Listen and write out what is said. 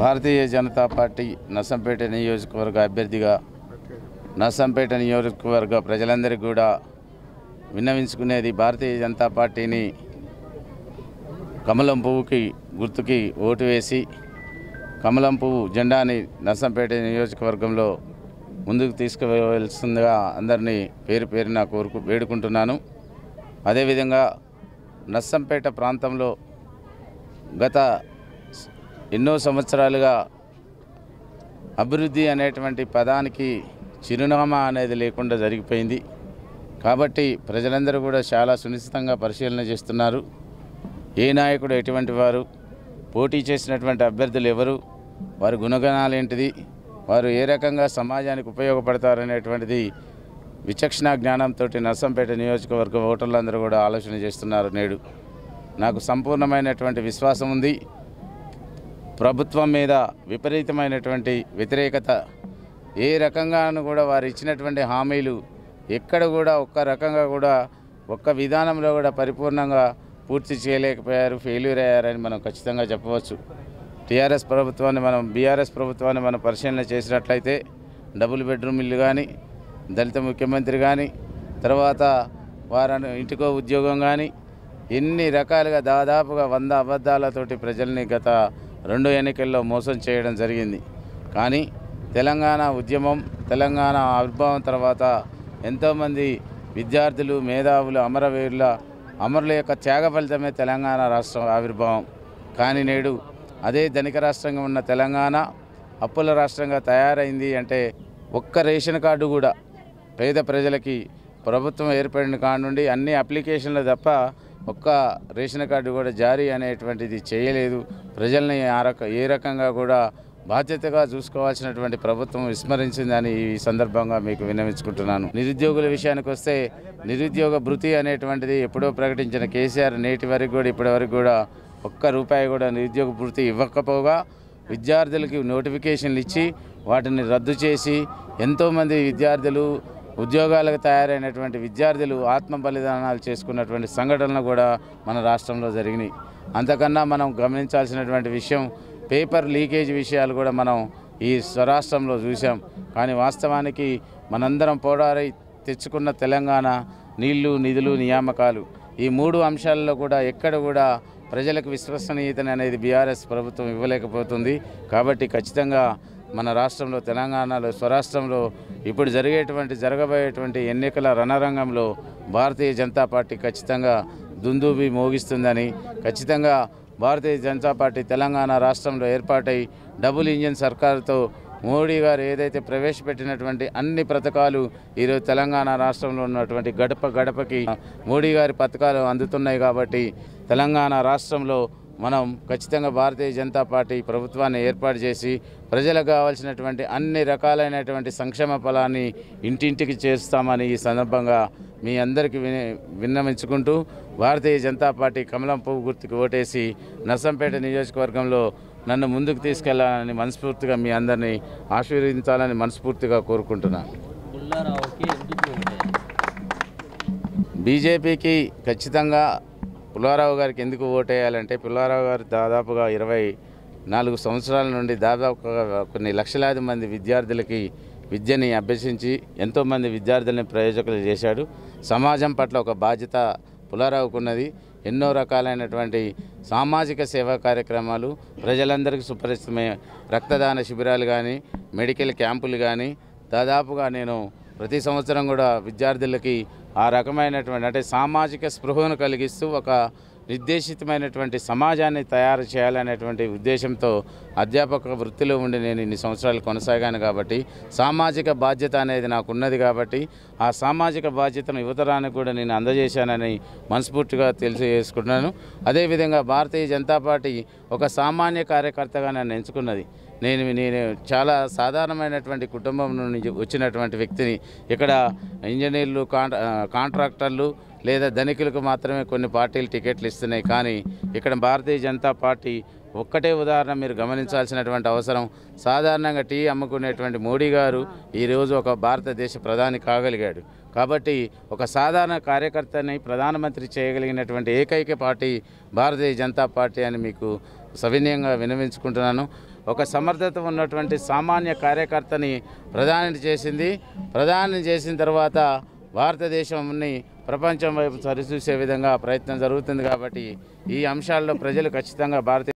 Bharatiya Janata party Narsampet నియోజకవర్గ అభ్యర్థిగా నర్సంపేట నియోజకవర్గ ప్రజలందరికీ కూడా విన్నవించుకునేది భారతీయ జనతా పార్టీని కమలం పువ్వుకి గుర్తుకి ఓటు వేసి కమలం పువ్వు జెండాని నర్సంపేట నియోజకవర్గంలో ముందుకు తీసుకువెళ్తుందిగా అందరినీ పేరు పేరున కోరుకు వేడుకుంటున్నాను. అదేవిధంగా నర్సంపేట ప్రాంతంలో గత ఎన్నో సంవత్సరాలుగా అభివృద్ధి అనేటువంటి పదానికి చిరునామా అనేది లేకుండా జరిగిపోయింది. కాబట్టి ప్రజలందరూ కూడా చాలా సునిశ్చితంగా పరిశీలన చేస్తున్నారు. ఏ నాయకుడు ఎటువంటి వారు పోటీ చేసినటువంటి అభ్యర్థులు ఎవరు వారి గుణగణాలు ఏంటిది వారు ఏ రకంగా సమాజానికి ఉపయోగపడతారనేటువంటిది విచక్షణ జ్ఞానంతో నర్సంపేట నియోజకవర్గ ఓటర్లందరూ కూడా ఆలోచన చేస్తున్నారు నేడు. నాకు సంపూర్ణమైనటువంటి విశ్వాసం ఉంది. ప్రభుత్వం మీద విపరీతమైనటువంటి వ్యతిరేకత. ఏ రకంగాను కూడా వారు ఇచ్చినటువంటి హామీలు ఎక్కడ కూడా ఒక్క రకంగా కూడా ఒక్క విధానంలో కూడా పరిపూర్ణంగా పూర్తి చేయలేకపోయారు ఫెయిల్యూర్ అయ్యారని మనం ఖచ్చితంగా చెప్పవచ్చు. టీఆర్ఎస్ ప్రభుత్వాన్ని మనం బీఆర్ఎస్ ప్రభుత్వాన్ని మనం పరిశీలన చేసినట్లయితే డబుల్ బెడ్రూమ్ ఇల్లు కానీ దళిత ముఖ్యమంత్రి కానీ తర్వాత వారి ఇంటికో ఉద్యోగం కానీ ఎన్ని రకాలుగా దాదాపుగా వంద అబద్ధాలతోటి ప్రజల్ని గత రెండు ఎన్నికల్లో మోసం చేయడం జరిగింది. కానీ తెలంగాణ ఉద్యమం తెలంగాణ ఆవిర్భావం తర్వాత ఎంతోమంది విద్యార్థులు మేధావులు అమరవీరుల అమరుల యొక్క త్యాగ ఫలితమే తెలంగాణ రాష్ట్రం ఆవిర్భావం. కానీ నేడు అదే ధనిక రాష్ట్రంగా ఉన్న తెలంగాణ అప్పుల రాష్ట్రంగా తయారైంది అంటే ఒక్క రేషన్ కార్డు కూడా పేద ప్రజలకి ప్రభుత్వం ఏర్పడిన కాడ నుండి అన్ని అప్లికేషన్లు తప్ప ఒక్క రేషన్ కార్డు కూడా జారీ అనేటువంటిది చేయలేదు. ప్రజల్ని ఆ రక ఏ రకంగా కూడా బాధ్యతగా చూసుకోవాల్సినటువంటి ప్రభుత్వం విస్మరించిందని ఈ సందర్భంగా మీకు విన్నవించుకుంటున్నాను. నిరుద్యోగుల విషయానికి వస్తే నిరుద్యోగ భృతి అనేటువంటిది ఎప్పుడో ప్రకటించిన కేసీఆర్ నేటి వరకు కూడా ఇప్పటి వరకు కూడా ఒక్క రూపాయి కూడా నిరుద్యోగ భృతి ఇవ్వకపోగా విద్యార్థులకి నోటిఫికేషన్లు ఇచ్చి వాటిని రద్దు చేసి ఎంతోమంది విద్యార్థులు ఉద్యోగాలకు తయారైనటువంటి విద్యార్థులు ఆత్మ బలిదానాలు చేసుకున్నటువంటి సంఘటనలు కూడా మన రాష్ట్రంలో జరిగినాయి. అంతకన్నా మనం గమనించాల్సినటువంటి విషయం పేపర్ లీకేజ్ విషయాలు కూడా మనం ఈ స్వరాష్ట్రంలో చూసాం కానీ వాస్తవానికి మనందరం పోడారై తెచ్చుకున్న తెలంగాణ నీళ్ళు నిధులు నియామకాలు ఈ మూడు అంశాలలో కూడా ఎక్కడ కూడా ప్రజలకు విశ్వసనీయతని అనేది బీఆర్ఎస్ ప్రభుత్వం ఇవ్వలేకపోతుంది. కాబట్టి ఖచ్చితంగా మన రాష్ట్రంలో తెలంగాణలో స్వరాష్ట్రంలో ఇప్పుడు జరిగేటువంటి జరగబోయేటువంటి ఎన్నికల రణరంగంలో భారతీయ జనతా పార్టీ ఖచ్చితంగా దుందూబి మోగిస్తుందని ఖచ్చితంగా భారతీయ జనతా పార్టీ తెలంగాణ రాష్ట్రంలో ఏర్పాటై డబుల్ ఇంజిన్ సర్కారుతో మోడీ గారు ఏదైతే ప్రవేశపెట్టినటువంటి అన్ని పథకాలు ఈరోజు తెలంగాణ రాష్ట్రంలో ఉన్నటువంటి గడప గడపకి మోడీ గారి పథకాలు అందుతున్నాయి కాబట్టి తెలంగాణ రాష్ట్రంలో మనం ఖచ్చితంగా భారతీయ జనతా పార్టీ ప్రభుత్వాన్ని ఏర్పాటు చేసి ప్రజలకు కావాల్సినటువంటి అన్ని రకాలైనటువంటి సంక్షేమ ఫలాన్ని ఇంటింటికి చేస్తామని ఈ సందర్భంగా మీ అందరికీ విని విన్నవించుకుంటూ భారతీయ జనతా పార్టీ కమలం పువ్వు గుర్తుకు ఓటేసి నర్సంపేట నియోజకవర్గంలో నన్ను ముందుకు తీసుకెళ్ళాలని మనస్ఫూర్తిగా మీ అందరినీ ఆశీర్వదించాలని మనస్ఫూర్తిగా కోరుకుంటున్నాను? బీజేపీకి ఖచ్చితంగా పుల్లారావు గారికి ఎందుకు ఓటేయాలంటే పుల్లారావు గారు దాదాపుగా ఇరవై నాలుగు సంవత్సరాల నుండి దాదాపుగా కొన్ని లక్షలాది మంది విద్యార్థులకి విద్యని అభ్యసించి ఎంతోమంది విద్యార్థులని ప్రయోజకులు చేశాడు. సమాజం పట్ల ఒక బాధ్యత పులారావుకున్నది ఎన్నో రకాలైనటువంటి సామాజిక సేవా కార్యక్రమాలు ప్రజలందరికీ సుపరిచితమే రక్తదాన శిబిరాలు కానీ మెడికల్ క్యాంపులు కానీ దాదాపుగా నేను ప్రతి సంవత్సరం కూడా విద్యార్థులకి ఆ రకమైనటువంటి అంటే సామాజిక స్పృహను కలిగిస్తూ ఒక నిర్దేశితమైనటువంటి సమాజాన్ని తయారు చేయాలనేటువంటి ఉద్దేశంతో అధ్యాపక వృత్తిలో ఉండి నేను ఇన్ని సంవత్సరాలు కొనసాగాను కాబట్టి సామాజిక బాధ్యత అనేది నాకు ఉన్నది కాబట్టి ఆ సామాజిక బాధ్యతను యువతరానికి కూడా నేను అందజేశానని మనస్ఫూర్తిగా తెలియజేసుకుంటున్నాను. అదేవిధంగా భారతీయ జనతా పార్టీ ఒక సామాన్య కార్యకర్తగా నన్ను ఎంచుకున్నది. నేను నేను చాలా సాధారణమైనటువంటి కుటుంబం నుంచి వచ్చినటువంటి వ్యక్తిని ఇక్కడ ఇంజనీర్లు కాంట్రాక్టర్లు లేదా ధనికులకు మాత్రమే కొన్ని పార్టీలు టికెట్లు ఇస్తున్నాయి. కానీ ఇక్కడ భారతీయ జనతా పార్టీ ఒక్కటే ఉదాహరణ మీరు గమనించాల్సినటువంటి అవసరం. సాధారణంగా టీ అమ్ముకునేటువంటి మోడీ గారు ఈరోజు ఒక భారతదేశ ప్రధాని కాగలిగాడు. కాబట్టి ఒక సాధారణ కార్యకర్తని ప్రధానమంత్రి చేయగలిగినటువంటి ఏకైక పార్టీ భారతీయ జనతా పార్టీ అని మీకు సవినయంగా వినవించుకుంటున్నాను ఒక సమర్థత ఉన్నటువంటి సామాన్య కార్యకర్తని ప్రధాని చేసింది. ప్రధాని చేసిన తర్వాత భారతదేశంని ప్రపంచం వైపు సరిచూసే విధంగా ప్రయత్నం జరుగుతుంది కాబట్టి ఈ అంశాల్లో ప్రజలు ఖచ్చితంగా భారతీయ